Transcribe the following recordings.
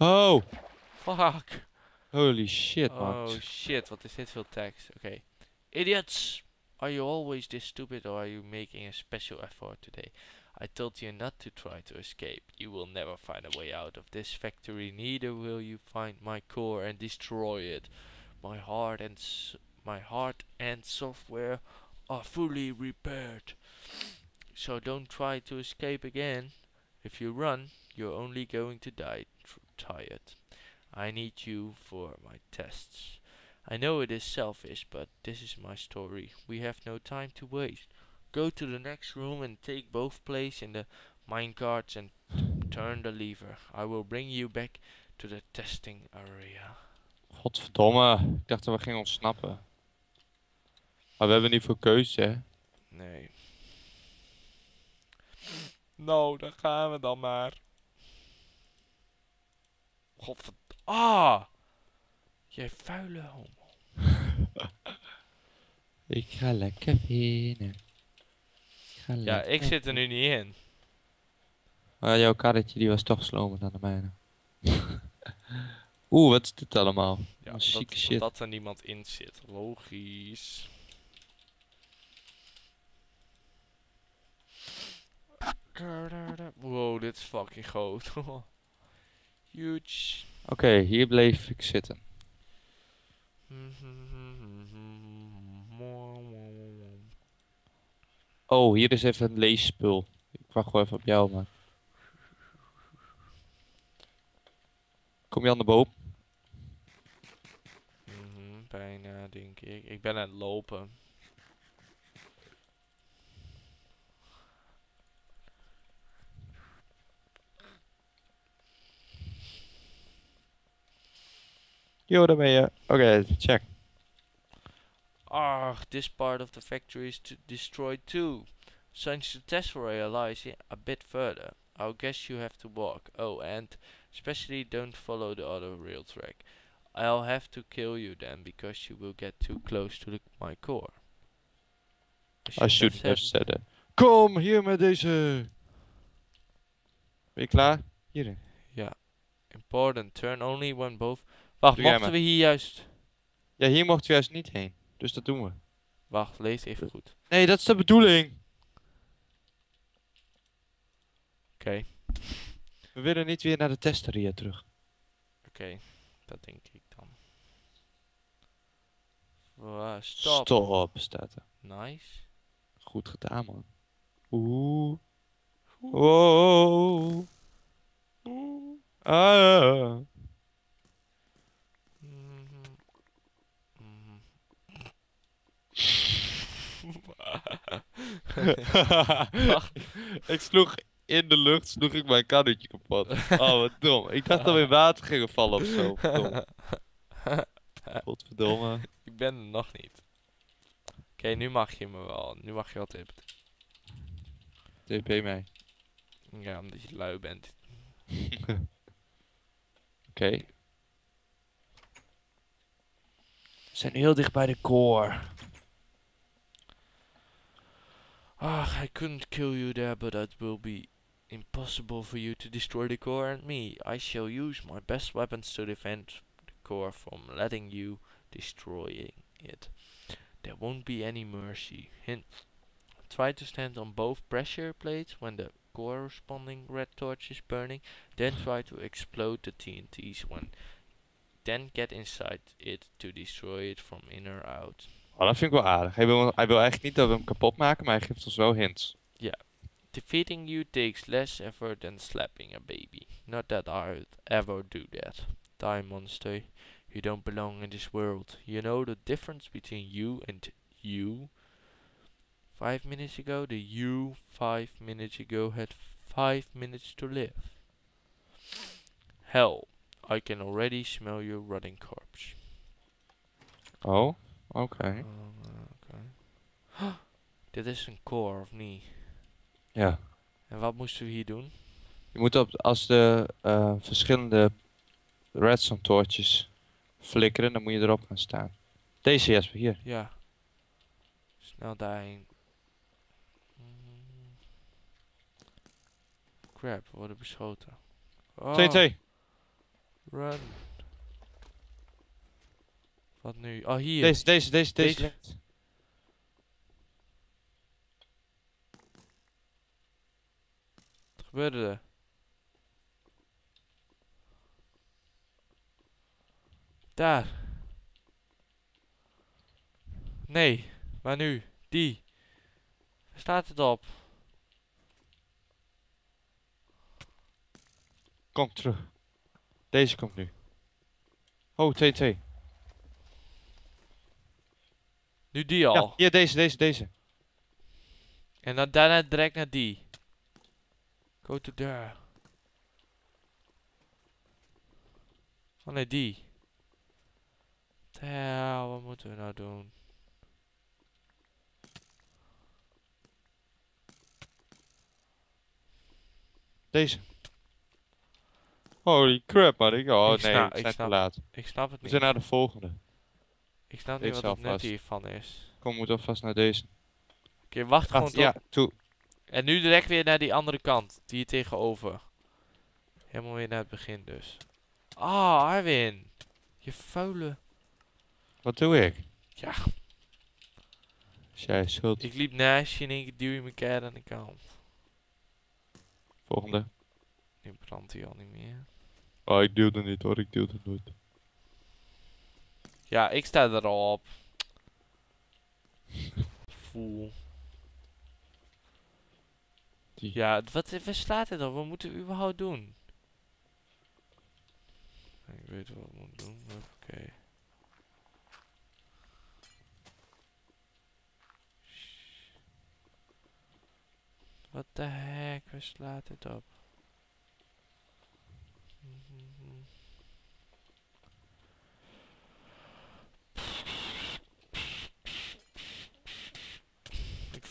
Oh, Fuck. holy shit, man. Oh shit, wat is dit veel tekst? Oké. Idiots! Are you always this stupid or are you making a special effort today? I told you not to try to escape. You will never find a way out of this factory, neither will you find my core and destroy it. My heart and s- my heart and software are fully repaired. So don't try to escape again. If you run, you're only going to die tired. I need you for my tests. I know it is selfish, but this is my story. We have no time to waste. Go to the next room and take both place in the minecarts and t- turn the lever. I will bring you back to the testing area. Godverdomme. Ik dacht dat we gingen ontsnappen. Maar we hebben niet veel keuze, hè. Nee. Nou, dan gaan we dan maar. Godverd... Ah! Jij vuile homo. Ik ga lekker. Ik ga Ja, lekker ik zit er nu niet in. Ah, jouw karretje die was toch slomer dan de mijne. Oeh, wat is dit allemaal? Ja, chique dat, shit. dat er niemand in zit. Logisch. Wow, dit is fucking groot. Huge. Oké, hier bleef ik zitten. Oh, hier is even een leesspul. Ik wacht gewoon even op jou, man. Kom je aan de boom? Mhm, bijna, denk ik. Ik ben aan het lopen. Yo, daar ben je. Oké, check. Ah, this part of the factory is t- destroyed too. Since the test area lies a bit further, I'll guess you have to walk. Oh, and especially don't follow the other rail track. I'll have to kill you then because you will get too close to the, my core. I should have said that. Kom hier met deze. Ben je klaar? Hierin. Ja. Important. Turn only when both. Wacht, mochten we hier juist. Ja, hier mochten we juist niet heen. Dus dat doen we. Wacht, lees even goed. Nee, dat is de bedoeling. Oké, We willen niet weer naar de testeria terug. oké. Dat denk ik dan. Wow, stop. Stop, staat er. Nice. Goed gedaan, man. Oeh. Wow. Ah. Ik sloeg in de lucht, sloeg ik mijn kannetje kapot. Oh, wat dom. Ik dacht dat we in water gingen vallen of zo. Dom. Godverdomme. ik ben er nog niet. Oké, nu mag je me wel. Nu mag je wat tippen. TP mij. Ja, omdat je lui bent. Oké. We zijn heel dicht bij de core. Ah, I couldn't kill you there, but it will be impossible for you to destroy the core and me. I shall use my best weapons to defend the core from letting you destroying it. There won't be any mercy. Hint. Try to stand on both pressure plates when the corresponding red torch is burning. Then try to explode the TNTs when. Then get inside it to destroy it from inner out. Oh, dat vind ik wel aardig. Hij wil, hij wil eigenlijk niet dat we hem kapot maken, maar hij geeft ons wel hints. Defeating you takes less effort than slapping a baby. Not that I'd ever do that. Die monster, you don't belong in this world. You know the difference between you and you? Five minutes ago, the you five minutes ago had five minutes to live. Hell, I can already smell your rotting corpse. Oh, oké. Oh. Dit is een core, of niet? Ja. En wat moesten we hier doen? Je moet op, als de eh, verschillende redstone toortjes flikkeren, dan moet je erop gaan staan. Deze Jesper, hier. Ja. Snel daarheen. Mm. Crap, we worden beschoten. Oh. 2, 2. Run. Wat nu? Oh, hier. Deze, deze, deze, deze. Deze? Wat gebeurde er? Daar. Nee, maar nu? Die. Waar staat het op? Kom terug. Deze komt nu. Oh, 2, 2. Nu die al. Ja, hier, deze, deze, deze. En dan daarna direct naar die. Go to there. Oh nee, die. Hel, wat moeten we nou doen? Deze. Holy crap, man. Ik, oh Ik nee, snap- we ik zijn te snap. laat. Ik snap het We niet. zijn naar de volgende. Ik snap Dit niet wat het zelf nut vast. hiervan is. Kom, we moeten alvast naar deze. Oké, wacht gewoon tot. ja, toe. En nu direct weer naar die andere kant. Die hier tegenover. Helemaal weer naar het begin dus. Ah, Arwin. Je vuile... Wat doe ik? Ja, jij schuld. ik liep naast je en keer duw je keihard aan de kant. Volgende. Nu brandt hij al niet meer. Oh, ik duwde niet hoor. Ik duwde nooit. Ja, ik sta er al op. Voel. Ja, wat, waar slaat het op? Wat moeten we überhaupt doen? Ik weet wat we moeten doen. Oké. Wat de heck, waar slaat het op?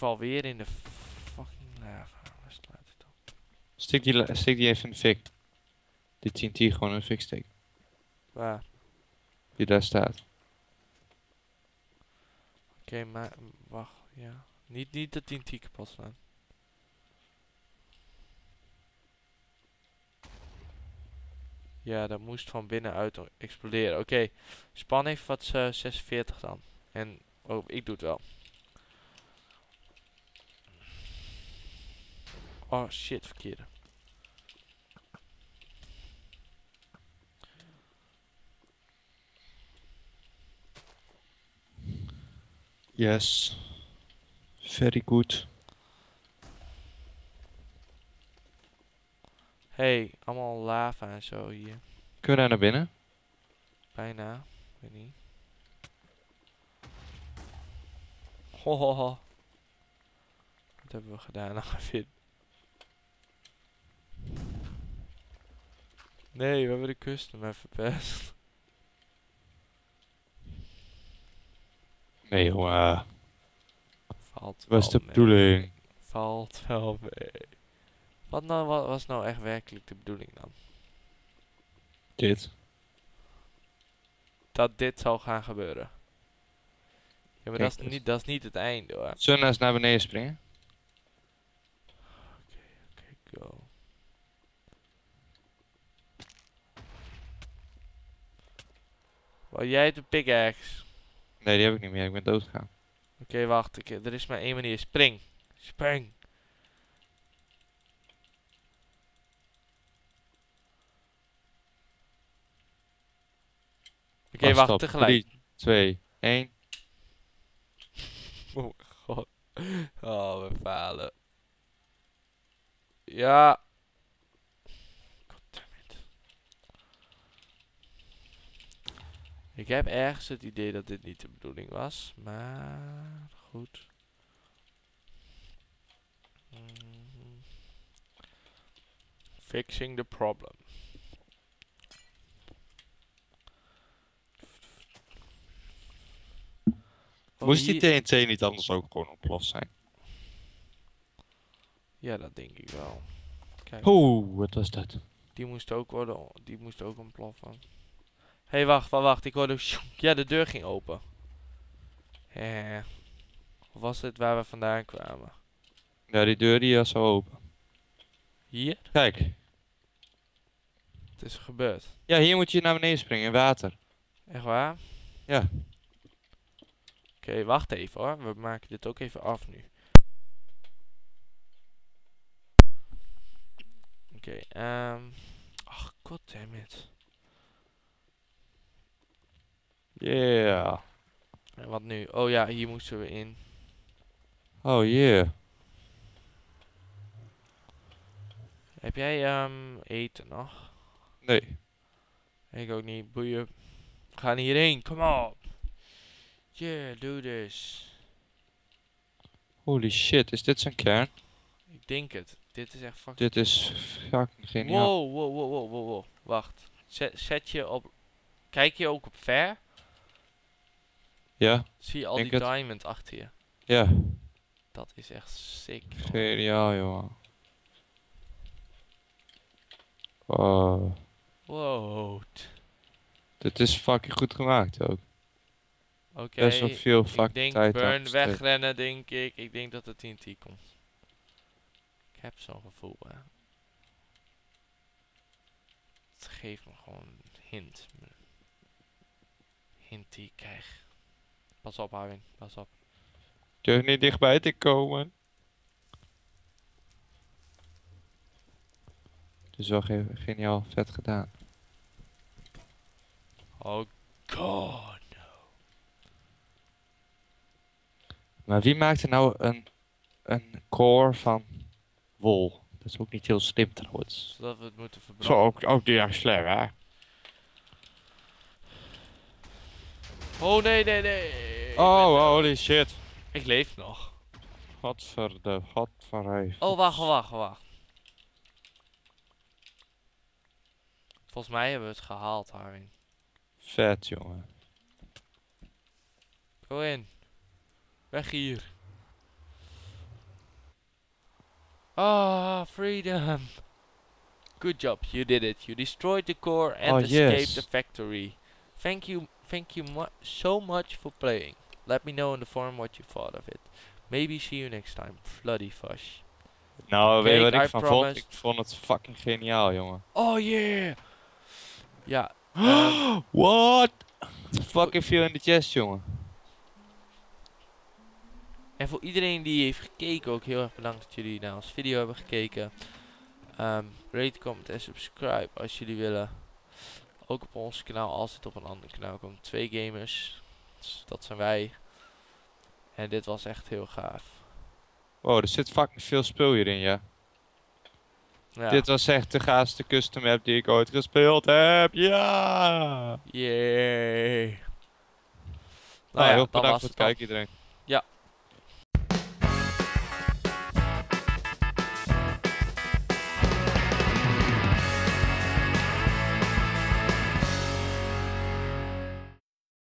Val weer in de fucking lava. Waar slaat het op? Stik die, stik die even in de fik. Die TNT gewoon in de fik steken. Waar? Die daar staat. Oké, maar wacht, ja. Niet, niet die een kapot slaan. Ja, dat moest van binnenuit exploderen. Oké, span even wat eh, 46 dan. En, oh, ik doe het wel. Oh shit, verkeerde. Yes. Very good. Hey, allemaal lava en zo hier. Kunnen we daar naar binnen? Bijna, weet niet. Ho, ho, ho. Wat hebben we gedaan? Nou, even. Nee, we hebben de custom even verpest. Nee, jongen. Valt Wat is wel de mee. bedoeling? Valt wel mee. Wat nou, wat was nou echt werkelijk de bedoeling dan? Dit. Dat dit zou gaan gebeuren. Ja, maar dat is, niet, dat is niet het einde hoor. Zullen we eens naar beneden springen? Oké, go. Wou jij hebt een pickaxe? Nee, die heb ik niet meer. Ik ben doodgegaan. Oké, wacht. Ik, er is maar één manier. Spring. Spring. Oké, wacht. Tegelijk. 3, 2, 1. Oh god. Oh, we falen. Ja. Goddammit. Ik heb ergens het idee dat dit niet de bedoeling was, maar goed. Mhm. Fixing the problem. Oh, Moest die TNT niet anders ook gewoon ontploft zijn? Ja, dat denk ik wel. Kijk, Oeh, wat was dat? die moest ook worden, die moest ook ontploffen. Hé, hey, wacht, wacht, wacht. Ik hoorde, ja, de deur ging open. Eh. Was het waar we vandaan kwamen? Ja, die deur die was zo open. Hier? Kijk. Het is gebeurd. Ja, hier moet je naar beneden springen in water. Echt waar? Ja. Oké, wacht even hoor. We maken dit ook even af nu. Oké, ehm. Ach, goddammit. Yeah. En wat nu? Oh ja, hier moesten we in. Oh yeah. Heb jij ehm eten nog? Nee. Ik ook niet. Boeien. We gaan hierheen. Come on. Yeah, do this. Holy shit, is dit zijn kern? Ik denk het. Dit is echt fucking... Dit is fucking geniaal. Wow, wow, wow, wow, wow, wow. Wacht. Zet, zet je op... Kijk je ook op ver? Ja, Zie je al Denk die het. diamond achter je? ja. Dat is echt sick. Geniaal, jongen. Oh, Wow. t- dit is fucking goed gemaakt ook. Oké. Best wel veel ik fucking denk tijd burn aanbesteed. wegrennen, denk ik. Ik denk dat het TNT komt. Ik heb zo'n gevoel, hè. Het geeft me gewoon een hint. Hint die ik krijg. Pas op, Arwin. Pas op. Durf niet dichtbij te komen. Is wel ge- geniaal, vet gedaan. Oh god. Maar wie maakt er nou een, een core van wol? Dat is ook niet heel slim trouwens. Zodat we het moeten verbranden. ook, ook die slim hè? Oh nee, nee, nee. Oh, holy shit. Ik leef nog. Godverde, godverhei. Oh, wacht, wacht, wacht. Volgens mij hebben we het gehaald, Harwin. Vet, jongen. Go in. Weg hier. Ah, freedom. Good job, you did it. You destroyed the core and Oh, escaped yes. the factory. Thank you, thank you mu so much for playing. Let me know in the forum what you thought of it. Maybe see you next time. Bloody fush. Nou, weet je wat ik van vond? Ik vond het fucking geniaal, jongen. Oh yeah. Ja. ehm, What? Fucking veel in de chest, jongen. En voor iedereen die heeft gekeken, ook heel erg bedankt dat jullie naar ons video hebben gekeken. Ehm rate, comment en subscribe als jullie willen. Ook op ons kanaal, als het op een ander kanaal komt. Twee gamers. Dat zijn wij. En dit was echt heel gaaf. Wow, er zit fucking veel spul hierin, ja. Ja. Dit was echt de gaafste custom map die ik ooit gespeeld heb. Ja! Yay. Nou Nou, ja, heel dan bedankt voor het kijken iedereen.